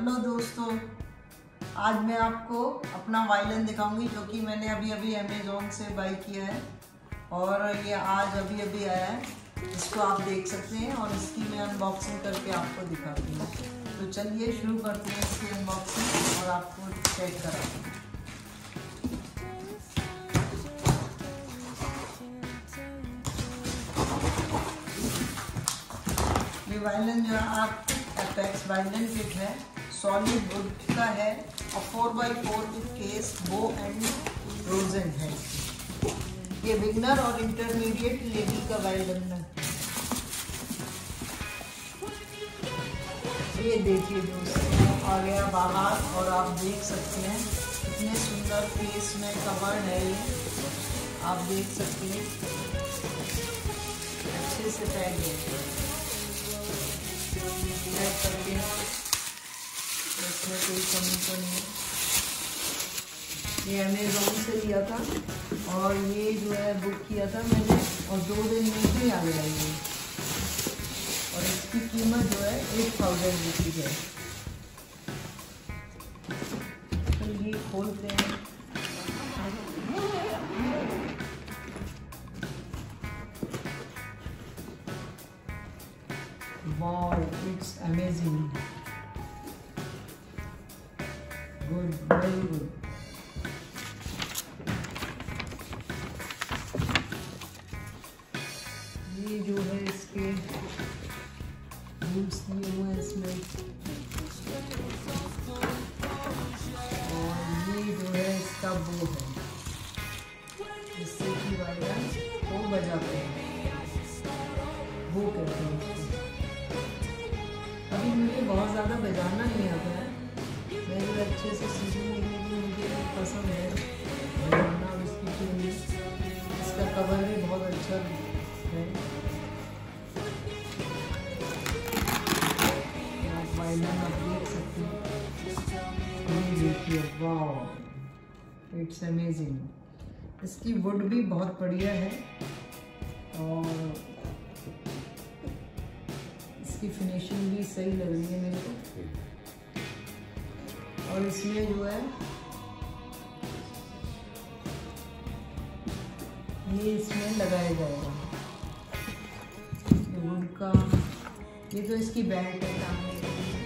Hello दोस्तों। आज मैं आपको अपना वायलिन दिखाऊँगी, जो कि मैंने अभी अभी अमेजोन से बाई किया है। और ये आज अभी अभी आया है। इसको आप देख सकते हैं और इसकी मैं अनबॉक्सिंग करके आपको दिखाती हूँ। तो चलिए, शुरू करते हैं इसकी अनबॉक्सिंग और आपको चेक कराती हूँ। वायलिन जो है, आप वायलिन किट है। सॉलिड वुड का है और four by four case bow and rosin है। ये बिगनर और इंटरमीडिएट लेवल का वायलिन है। ये देखिए दोस्तों, आ गया बाहर और आप देख सकते हैं, कितने सुंदर केस में कवर्ड है ये। आप देख सकते हैं, अच्छे से पैक पैक करके इसमें कोई कमी तो नहीं ये अमेजोन से लिया था और ये जो है बुक किया था मैंने और दो दिन में ही आ गया ये। और इसकी कीमत जो है एट थाउज़ेंड रुपीज़ है। तो ये खोलते हैं। Wow, it's amazing. Good, ये जो है इसके दिए हुए हैं इसमें। और ये जो है इसका वो है। जिससे कि बजाते हैं। वो कहते हैं। अभी मुझे बहुत ज़्यादा बजाना नहीं आता है। अच्छे से सीखूँगी क्योंकि मुझे पसंद है। और इसकी ट्यूनिंग इसका कवर भी बहुत अच्छा है। इट्स अमेजिंग इसकी वुड भी बहुत बढ़िया है। और इसकी फिनिशिंग भी सही लग रही है मेरे को। और इसमें जो है, ये इसमें लगाया जाएगा। उनका, ये तो इसकी बेल्ट है टांगने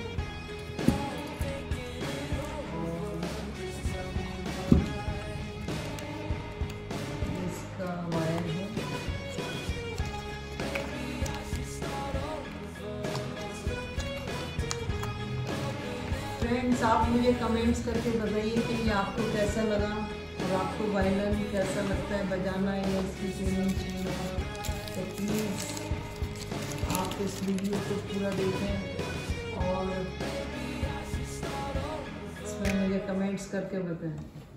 फ्रेंड्स आप मुझे कमेंट्स करके बताइए कि ये आपको कैसा लगा और आपको वायलिन कैसा लगता है? बजाना या इसकी ट्यूनिंग चाहिए तो प्लीज़ आप इस वीडियो को पूरा देखें और इसमें मुझे कमेंट्स करके बताएँ।